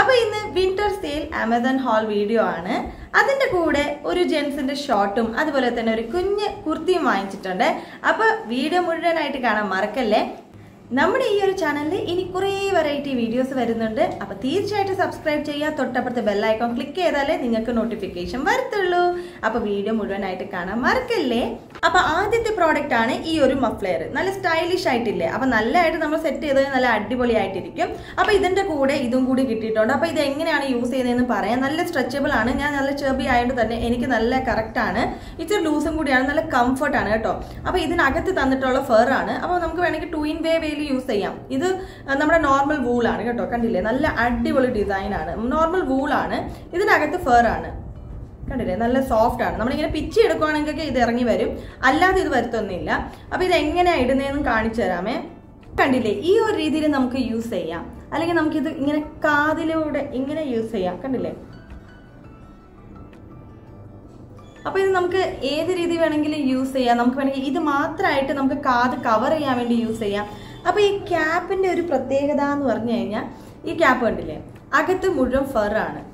അപ്പൊ ഇന്ന് winter sale Amazon haul video ആണ്. അതിന്റെ കൂടെ ഒരു ജെൻസിന്റെ ഷോർട്ടും അതുപോലെ തന്നെ ഒരു കുഞ്ഞ് കുർത്തിയും വാങ്ങിച്ചിട്ടുണ്ട്. അപ്പൊ വീഡിയോ മുഴുവനായിട്ട് കാണാൻ മറക്കല്ലേ? നമ്മുടെ ഈ ഒരു ചാനലിൽ ഇനി കുറേ വെറൈറ്റി വീഡിയോസ് വരുന്നുണ്ട്. അപ്പൊ തീർച്ചയായിട്ടും സബ്സ്ക്രൈബ് ചെയ്യുക. തൊട്ടപ്പുറത്തെ ബെല്ലൈക്കോൺ ക്ലിക്ക് ചെയ്താലേ നിങ്ങൾക്ക് നോട്ടിഫിക്കേഷൻ വരത്തുള്ളൂ. അപ്പൊ വീഡിയോ മുഴുവനായിട്ട് കാണാൻ മറക്കല്ലേ? അപ്പൊ ആദ്യത്തെ പ്രോഡക്റ്റ് ആണ് ഈ ഒരു മഫ്ലെയർ നല്ല സ്റ്റൈലിഷ് ആയിട്ടില്ലേ? അപ്പൊ നല്ലതായിട്ട് നമ്മൾ സെറ്റ് ചെയ്തത് നല്ല അടിപൊളിയായിട്ടിരിക്കും. അപ്പൊ ഇതിന്റെ കൂടെ ഇതും കൂടി കിട്ടിയിട്ടുണ്ട്. അപ്പൊ ഇത് എങ്ങനെയാണ് യൂസ് ചെയ്യുന്നതെന്ന് പറയാം. നല്ല സ്ട്രെച്ചബിൾ ആണ്. ഞാൻ നല്ല ചെബി ആയതുകൊണ്ട് തന്നെ എനിക്ക് നല്ല കറക്റ്റ് ആണ്. ഇച്ചിരി ലൂസും കൂടിയാണ്. നല്ല കംഫർട്ടാണ് കേട്ടോ. അപ്പൊ ഇതിനകത്ത് തന്നിട്ടുള്ള ഫെർ ആണ്. അപ്പോൾ നമുക്ക് വേണമെങ്കിൽ ടു ഇൻ വേ വേയിൽ യൂസ് ചെയ്യാം. ഇത് നമ്മുടെ നോർമൽ വൂളാണ് കേട്ടോ കണ്ടില്ലേ? നല്ല അടിപൊളി ഡിസൈൻ ആണ്. നോർമൽ വൂളാണ് ഇതിനകത്ത് ഫെർ ആണ്. കണ്ടില്ലേ? നല്ല സോഫ്റ്റ് ആണ്. നമ്മളിങ്ങനെ പിച്ചി എടുക്കുവാണെങ്കിൽ ഇത് ഇറങ്ങി വരും. അല്ലാതെ ഇത് വരുത്തൊന്നുമില്ല. അപ്പൊ ഇത് എങ്ങനെയാണ് ഇടുന്നതെന്നും കാണിച്ചു തരാമേ. കണ്ടില്ലേ? ഈ ഒരു രീതിയിൽ നമുക്ക് യൂസ് ചെയ്യാം. അല്ലെങ്കിൽ നമുക്കിത് ഇങ്ങനെ കാതിലൂടെ ഇങ്ങനെ യൂസ് ചെയ്യാം. കണ്ടില്ലേ? അപ്പൊ ഇത് നമുക്ക് ഏത് രീതി വേണമെങ്കിലും യൂസ് ചെയ്യാം. നമുക്ക് വേണമെങ്കിൽ ഇത് മാത്രമായിട്ട് നമുക്ക് കാത് കവർ ചെയ്യാൻ വേണ്ടി യൂസ് ചെയ്യാം. അപ്പൊ ഈ ക്യാപ്പിന്റെ ഒരു പ്രത്യേകത എന്ന് പറഞ്ഞു കഴിഞ്ഞാൽ ഈ ക്യാപ്പ് കണ്ടില്ലേ? അകത്ത് മുഴുവൻ ഫർ ആണ്.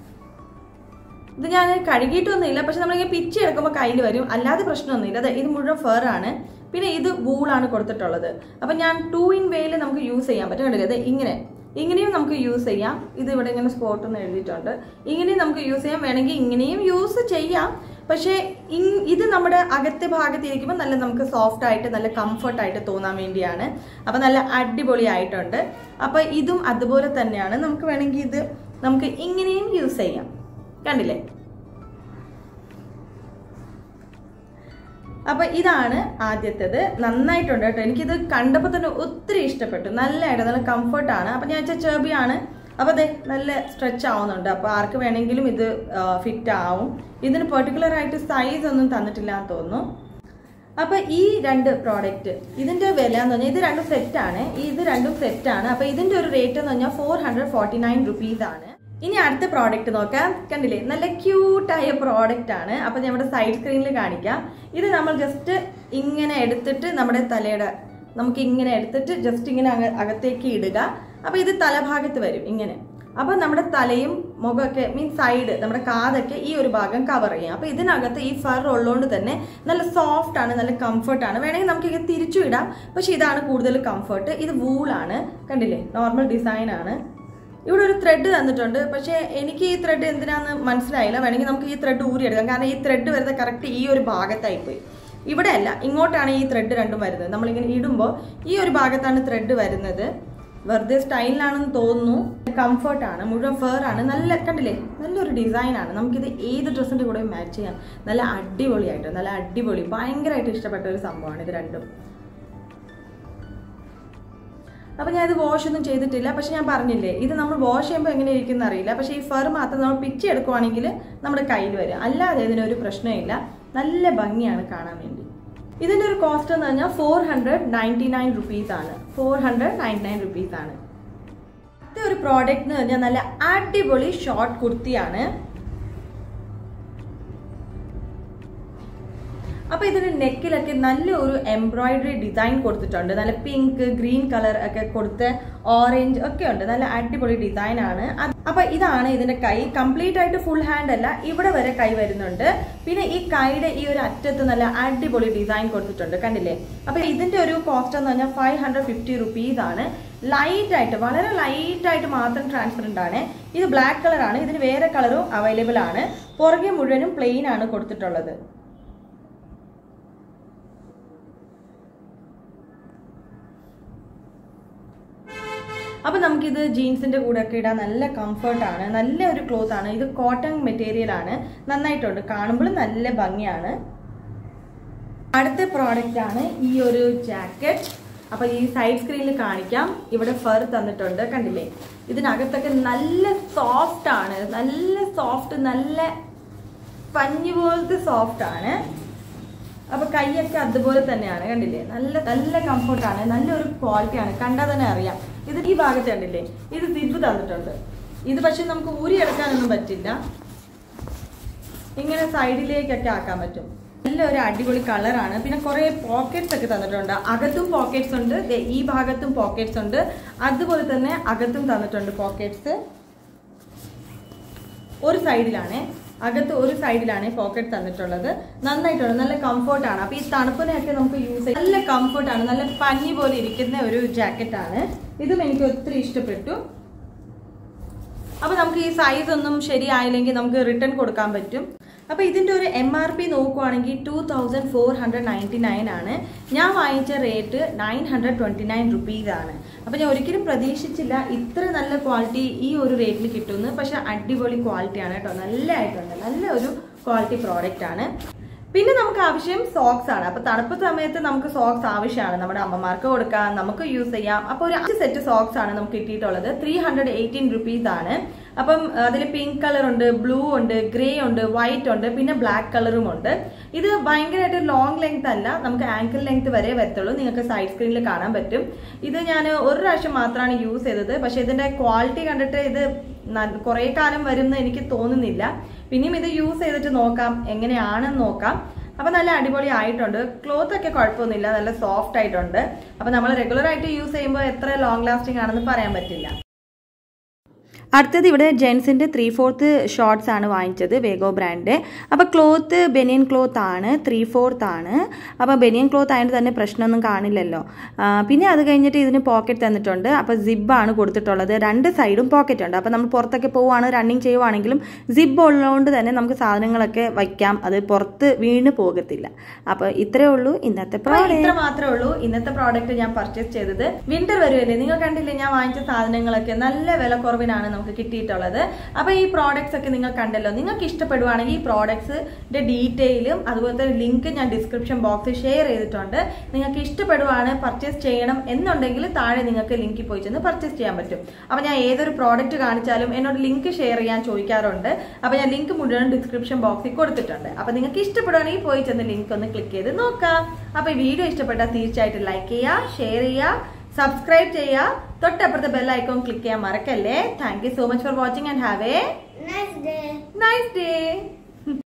ഇത് ഞാൻ കഴുകിയിട്ടൊന്നുമില്ല പക്ഷെ നമ്മളിങ്ങനെ പിച്ച് എടുക്കുമ്പോൾ കയ്യിൽ വരും. അല്ലാതെ പ്രശ്നമൊന്നുമില്ല. അതെ ഇത് മുഴുവൻ ഫർ ആണ്. പിന്നെ ഇത് വൂളാണ് കൊടുത്തിട്ടുള്ളത്. അപ്പം ഞാൻ ടു ഇൻ വേയിൽ നമുക്ക് യൂസ് ചെയ്യാൻ പറ്റും. കണ്ടില്ലേ? ഇങ്ങനെ. ഇങ്ങനെയും നമുക്ക് യൂസ് ചെയ്യാം. ഇത് ഇവിടെ ഇങ്ങനെ സ്പോട്ട് എന്ന് എഴുതിയിട്ടുണ്ട്. ഇങ്ങനെയും നമുക്ക് യൂസ് ചെയ്യാം. വേണമെങ്കിൽ ഇങ്ങനെയും യൂസ് ചെയ്യാം. പക്ഷേ ഇത് നമ്മുടെ അകത്തെ ഭാഗത്ത് ഇരിക്കുമ്പോൾ നല്ല നമുക്ക് സോഫ്റ്റ് ആയിട്ട് നല്ല കംഫർട്ട് ആയിട്ട് തോന്നാൻ വേണ്ടിയാണ്. അപ്പം നല്ല അടിപൊളിയായിട്ടുണ്ട്. അപ്പം ഇതും അതുപോലെ തന്നെയാണ്. നമുക്ക് വേണമെങ്കിൽ ഇത് നമുക്ക് ഇങ്ങനെയും യൂസ് ചെയ്യാം. കണ്ടില്ലേ? അപ്പൊ ഇതാണ് ആദ്യത്തേത്. നന്നായിട്ടുണ്ട് കേട്ടോ. എനിക്കിത് കണ്ടപ്പോൾ തന്നെ ഒത്തിരി ഇഷ്ടപ്പെട്ടു. നല്ലതായിട്ട് നല്ല കംഫർട്ടാണ് അപ്പൊ ഞാൻ വെച്ചാൽ ചെബിയാണ് അപ്പൊ അതെ നല്ല സ്ട്രെച്ച് ആവുന്നുണ്ട്. അപ്പോൾ ആർക്ക് വേണമെങ്കിലും ഇത് ഫിറ്റ് ആവും. ഇതിന് പെർട്ടിക്കുലർ ആയിട്ട് സൈസ് ഒന്നും തന്നിട്ടില്ല എന്ന് തോന്നുന്നു. അപ്പോൾ ഈ രണ്ട് പ്രോഡക്റ്റ് ഇതിന്റെ വില എന്ന് പറഞ്ഞാൽ ഇത് രണ്ടും സെറ്റാണ് ഇത് രണ്ടും സെറ്റാണ് അപ്പോൾ ഇതിന്റെ ഒരു റേറ്റ് എന്ന് പറഞ്ഞാൽ four hundred forty nine rupees ആണ്. ഇനി അടുത്ത പ്രോഡക്റ്റ് നോക്കാം. കണ്ടില്ലേ? നല്ല ക്യൂട്ടായ പ്രോഡക്റ്റ് ആണ്. അപ്പോൾ നമ്മുടെ സൈഡ് സ്ക്രീനിൽ കാണിക്കാം. ഇത് നമ്മൾ ജസ്റ്റ് ഇങ്ങനെ എടുത്തിട്ട് നമ്മുടെ തലയുടെ നമുക്ക് ഇങ്ങനെ എടുത്തിട്ട് ജസ്റ്റ് ഇങ്ങനെ അകത്തേക്ക് ഇടുക. അപ്പൊ ഇത് തലഭാഗത്ത് വരും ഇങ്ങനെ. അപ്പോൾ നമ്മുടെ തലയും മുഖമൊക്കെ മീൻസ് സൈഡ് നമ്മുടെ കാതൊക്കെ ഈ ഒരു ഭാഗം കവർ ചെയ്യാം. അപ്പോൾ ഇതിനകത്ത് ഈ ഫർ ഉള്ളതുകൊണ്ട് തന്നെ നല്ല സോഫ്റ്റ് ആണ് നല്ല കംഫർട്ടാണ് വേണമെങ്കിൽ നമുക്ക് ഇത് തിരിച്ചു ഇടാം. പക്ഷേ ഇതാണ് കൂടുതൽ കംഫർട്ട് ഇത് വൂളാണ് കണ്ടില്ലേ? നോർമൽ ഡിസൈൻ ആണ്. ഇവിടെ ഒരു ത്രെഡ് തന്നിട്ടുണ്ട്. പക്ഷേ എനിക്ക് ഈ ത്രെഡ് എന്തിനാന്ന് മനസ്സിലായില്ല. വേണമെങ്കിൽ നമുക്ക് ഈ ത്രെഡ് ഊരിയെടുക്കാം കാരണം ഈ ത്രെഡ് വരുന്നത് കറക്റ്റ് ഈ ഒരു ഭാഗത്തായി പോയി ഇവിടെ അല്ല ഇങ്ങോട്ടാണ് ഈ ത്രെഡ് രണ്ടും വരുന്നത്. നമ്മളിങ്ങനെ ഇടുമ്പോൾ ഈ ഒരു ഭാഗത്താണ് ത്രെഡ് വരുന്നത്. വെറുതെ സ്റ്റൈലിലാണെന്ന് തോന്നുന്നു. കംഫർട്ടാണ് മുഴുവൻ ഫെയർ ആണ്. നല്ല കണ്ടില്ലേ? നല്ലൊരു ഡിസൈൻ ആണ് നമുക്കിത് ഏത് ഡ്രസ്സിന്റെ കൂടെ മാച്ച് ചെയ്യാം? നല്ല അടിപൊളിയായിട്ട് നല്ല അടിപൊളി. ഭയങ്കരമായിട്ട് ഇഷ്ടപ്പെട്ട ഒരു സംഭവമാണ് ഇത് രണ്ടും. അപ്പോൾ ഞാനിത് വാഷ് ഒന്നും ചെയ്തിട്ടില്ല. പക്ഷെ ഞാൻ പറഞ്ഞില്ലേ ഇത് നമ്മൾ വാഷ് ചെയ്യുമ്പോൾ എങ്ങനെ ഇരിക്കുന്ന അറിയില്ല. പക്ഷേ ഈ ഫർ മാത്രം നമ്മൾ പിച്ച് എടുക്കുവാണെങ്കിൽ നമ്മുടെ കയ്യിൽ വരും. അല്ലാതെ ഇതിനൊരു പ്രശ്നമില്ല. നല്ല ഭംഗിയാണ് കാണാൻ വേണ്ടി. ഇതിന്റെ ഒരു കോസ്റ്റ് എന്ന് പറഞ്ഞാൽ ഫോർ ഹൺഡ്രഡ് നയന്റി നയൻ റുപ്പീസാണ് four hundred ninety nine rupees ആണ് അടുത്ത ഒരു പ്രോഡക്റ്റ് എന്ന് പറഞ്ഞാൽ നല്ല അടിപൊളി ഷോർട്ട് കുർത്തിയാണ്. അപ്പൊ ഇതിന് നെക്കിലൊക്കെ നല്ല ഒരു എംബ്രോയിഡറി ഡിസൈൻ കൊടുത്തിട്ടുണ്ട്. നല്ല പിങ്ക് ഗ്രീൻ കളർ ഒക്കെ കൊടുത്ത് ഓറഞ്ച് ഒക്കെ ഉണ്ട്. നല്ല അടിപൊളി ഡിസൈൻ ആണ്. അപ്പൊ ഇതാണ് ഇതിന്റെ കൈ. കംപ്ലീറ്റ് ആയിട്ട് ഫുൾ ഹാൻഡ് അല്ല. ഇവിടെ വരെ കൈ വരുന്നുണ്ട്. പിന്നെ ഈ കൈയുടെ ഈ ഒരു അറ്റത്ത് നല്ല അടിപൊളി ഡിസൈൻ കൊടുത്തിട്ടുണ്ട്. കണ്ടില്ലേ? അപ്പൊ ഇതിന്റെ ഒരു കോസ്റ്റ് എന്ന് പറഞ്ഞാൽ ഫൈവ് ഹൺഡ്രഡ് ഫിഫ്റ്റി റുപ്പീസ് ആണ്. ലൈറ്റ് ആയിട്ട് വളരെ ലൈറ്റ് ആയിട്ട് മാത്രം ട്രാൻസ്പെറന്റ് ആണ്. ഇത് ബ്ലാക്ക് കളർ ആണ്. ഇതിന് വേറെ കളറും അവൈലബിൾ ആണ്. പുറകെ മുഴുവനും പ്ലെയിൻ ആണ് കൊടുത്തിട്ടുള്ളത്. അപ്പൊ നമുക്കിത് ജീൻസിന്റെ കൂടെ ഒക്കെ ഇടാൻ നല്ല കംഫർട്ട് ആണ്. നല്ല ഒരു ക്ലോത്ത് ആണ്. ഇത് കോട്ടൺ മെറ്റീരിയൽ ആണ്. നന്നായിട്ടുണ്ട്. കാണുമ്പോൾ നല്ല ഭംഗിയാണ്. അടുത്ത പ്രോഡക്റ്റ് ആണ് ഈ ഒരു ജാക്കറ്റ് അപ്പോൾ ഈ സൈഡ് സ്ക്രീനിൽ കാണിക്കാം. ഇവിടെ ഫർ തന്നിട്ടുണ്ട്. കണ്ടില്ലേ? ഇതിനകത്തൊക്കെ നല്ല സോഫ്റ്റ് ആണ്. നല്ല സോഫ്റ്റ് നല്ല പഞ്ഞി പോലത്തെ സോഫ്റ്റ് ആണ്. അപ്പൊ കൈയൊക്കെ അതുപോലെ തന്നെയാണ് കണ്ടില്ലേ? നല്ല നല്ല കംഫർട്ടാണ് നല്ലൊരു ക്വാളിറ്റി ആണ് കണ്ടാൽ തന്നെ അറിയാം. ഇത് ഈ ഭാഗത്ത് കണ്ടില്ലേ? ഇത് തിരിവ് തന്നിട്ടുണ്ട്. ഇത് പക്ഷെ നമുക്ക് ഊരി ഊരിയെടുക്കാനൊന്നും പറ്റില്ല. ഇങ്ങനെ സൈഡിലേക്കൊക്കെ ആക്കാൻ പറ്റും. നല്ല ഒരു അടിപൊളി കളറാണ് പിന്നെ കുറെ പോക്കറ്റ്സ് ഒക്കെ തന്നിട്ടുണ്ട്. അകത്തും പോക്കറ്റ്സ് ഉണ്ട്. ഈ ഭാഗത്തും പോക്കറ്റ്സ് ഉണ്ട്. അതുപോലെ തന്നെ അകത്തും തന്നിട്ടുണ്ട് പോക്കറ്റ്സ് ഒരു സൈഡിലാണ് അകത്ത് ഒരു സൈഡിലാണ് പോക്കറ്റ് തന്നിട്ടുള്ളത്. നന്നായിട്ടുണ്ട് നല്ല കംഫർട്ടാണ് അപ്പോൾ ഈ തണുപ്പിനെയൊക്കെ നമുക്ക് യൂസ് ചെയ്യാം. നല്ല കംഫർട്ടാണ് നല്ല പഞ്ഞി പോലെ ഇരിക്കുന്ന ഒരു ജാക്കറ്റാണ്. ഇതും എനിക്ക് ഒത്തിരി ഇഷ്ടപ്പെട്ടു. അപ്പോൾ നമുക്ക് ഈ സൈസ് ഒന്നും ശരിയായില്ലെങ്കിൽ നമുക്ക് റിട്ടേൺ കൊടുക്കാൻ പറ്റും. അപ്പോൾ ഇതിന്റെ ഒരു എം ആർ പി നോക്കുവാണെങ്കിൽ two thousand four hundred ninety nine ആണ്. ഞാൻ വാങ്ങിച്ച rate nine hundred twenty nine rupees ആണ്. അപ്പോൾ ഞാൻ ഒരിക്കലും പ്രതീക്ഷിച്ചില്ല ഇത്ര നല്ല ക്വാളിറ്റി ഈ ഒരു റേറ്റിൽ കിട്ടുമെന്ന്. പക്ഷേ അടിപൊളി ക്വാളിറ്റിയാണ് കേട്ടോ. നല്ല നല്ലതായിട്ടുണ്ട് നല്ല ഒരു ക്വാളിറ്റി പ്രോഡക്റ്റ് ആണ്. പിന്നെ നമുക്ക് ആവശ്യം സോക്സ് ആണ്. അപ്പൊ തണുപ്പ് സമയത്ത് നമുക്ക് സോക്സ് ആവശ്യമാണ്. നമ്മുടെ അമ്മമാർക്ക് കൊടുക്കാം നമുക്ക് യൂസ് ചെയ്യാം. അപ്പൊ ഒരു അഞ്ച് സെറ്റ് സോക്സ് ആണ് നമുക്ക് കിട്ടിയിട്ടുള്ളത്. ത്രീ ഹൺഡ്രഡ് എയ്റ്റീൻ റുപ്പീസ് ആണ്. അപ്പം അതിൽ പിങ്ക് കളർ ഉണ്ട് ബ്ലൂ ഉണ്ട് ഗ്രേ ഉണ്ട് വൈറ്റ് ഉണ്ട് പിന്നെ ബ്ലാക്ക് കളറും ഉണ്ട്. ഇത് ഭയങ്കരമായിട്ട് ലോങ് ലെങ്ത് അല്ല. നമുക്ക് ആങ്കിൾ ലെങ്ത് വരെ വരത്തുള്ളൂ. നിങ്ങൾക്ക് സൈഡ് സ്ക്രീനിൽ കാണാൻ പറ്റും. ഇത് ഞാൻ ഒരു പ്രാവശ്യം മാത്രമാണ് യൂസ് ചെയ്തത്. പക്ഷെ ഇതിന്റെ ക്വാളിറ്റി കണ്ടിട്ട് ഇത് കുറെ കാലം വരുമെന്ന് എനിക്ക് തോന്നുന്നില്ല. പിന്നെയും ഇത് യൂസ് ചെയ്തിട്ട് നോക്കാം. എങ്ങനെയാണെന്ന് നോക്കാം. അപ്പൊ നല്ല അടിപൊളി ആയിട്ടുണ്ട്. ക്ലോത്ത് ഒക്കെ കുഴപ്പമൊന്നുമില്ല നല്ല സോഫ്റ്റ് ആയിട്ടുണ്ട്. അപ്പോൾ നമ്മൾ റെഗുലർ ആയിട്ട് യൂസ് ചെയ്യുമ്പോൾ എത്ര ലോങ് ലാസ്റ്റിംഗ് ആണെന്ന് പറയാൻ പറ്റില്ല. അടുത്തത് ഇവിടെ ജെൻസിന്റെ ത്രീ ഫോർത്ത് ഷോർട്സ് ആണ് വാങ്ങിച്ചത് വേഗോ ബ്രാൻഡ് അപ്പോൾ ക്ലോത്ത് ബെനിയൻ ക്ലോത്ത് ആണ് ത്രീ ഫോർത്ത് ആണ്. അപ്പോൾ ബെനിയൻ ക്ലോത്ത് ആയതുകൊണ്ട് തന്നെ പ്രശ്നമൊന്നും കാണില്ലല്ലോ. പിന്നെ അത് കഴിഞ്ഞിട്ട് ഇതിന് പോക്കറ്റ് തന്നിട്ടുണ്ട്. അപ്പോൾ സിബാണ് കൊടുത്തിട്ടുള്ളത്. രണ്ട് സൈഡും പോക്കറ്റ് ഉണ്ട്. അപ്പോൾ നമ്മൾ പുറത്തൊക്കെ പോവുകയാണ് റണ്ണിങ് ചെയ്യുവാണെങ്കിലും സിബ് ഉള്ളതുകൊണ്ട് തന്നെ നമുക്ക് സാധനങ്ങളൊക്കെ വയ്ക്കാം. അത് പുറത്ത് വീണ് പോകത്തില്ല. അപ്പോൾ ഇത്രയേ ഉള്ളൂ ഇന്നത്തെ പ്രോഡക്റ്റ് ഇത്ര മാത്രമേ ഉള്ളൂ ഇന്നത്തെ പ്രോഡക്റ്റ് ഞാൻ പർച്ചേസ് ചെയ്തത്. വിന്റർ വരുമല്ലേ? നിങ്ങൾ കണ്ടില്ലേ ഞാൻ വാങ്ങിച്ച സാധനങ്ങളൊക്കെ നല്ല വില കുറവിനാണ് നമുക്ക് കിട്ടിയിട്ടുള്ളത്. അപ്പൊ ഈ പ്രോഡക്ട്സ് ഒക്കെ നിങ്ങൾ കണ്ടല്ലോ. നിങ്ങൾക്ക് ഇഷ്ടപ്പെടുവാണെങ്കിൽ ഈ പ്രോഡക്ട്സിന്റെ ഡീറ്റെയിലും അതുപോലെ തന്നെ ലിങ്ക് ഞാൻ ഡിസ്ക്രിപ്ഷൻ ബോക്സിൽ ഷെയർ ചെയ്തിട്ടുണ്ട്. നിങ്ങൾക്ക് ഇഷ്ടപ്പെടുവാണ് പർച്ചേസ് ചെയ്യണം എന്നുണ്ടെങ്കിൽ താഴെ നിങ്ങൾക്ക് ലിങ്കിൽ പോയി ചെന്ന് പർച്ചേസ് ചെയ്യാൻ പറ്റും. അപ്പൊ ഞാൻ ഏതൊരു പ്രോഡക്റ്റ് കാണിച്ചാലും എന്നോട് ലിങ്ക് ഷെയർ ചെയ്യാൻ ചോദിക്കാറുണ്ട്. അപ്പൊ ഞാൻ ലിങ്ക് മുഴുവൻ ഡിസ്ക്രിപ്ഷൻ ബോക്സിൽ കൊടുത്തിട്ടുണ്ട്. അപ്പൊ നിങ്ങൾക്ക് ഇഷ്ടപ്പെടുവാണെങ്കിൽ പോയി ചെന്ന് ലിങ്ക് ഒന്ന് ക്ലിക്ക് ചെയ്ത് നോക്കാം. അപ്പൊ ഈ വീഡിയോ ഇഷ്ടപ്പെട്ടാൽ തീർച്ചയായിട്ടും ലൈക്ക് ചെയ്യുക ഷെയർ ചെയ്യുക. സബ്സ്ക്രൈബ് ചെയ്യുക. തൊട്ടപ്പുറത്തെ ബെൽ ഐക്കോൺ ക്ലിക്ക് ചെയ്യാൻ മറക്കല്ലേ. Thank you so much for watching and have a. Nice day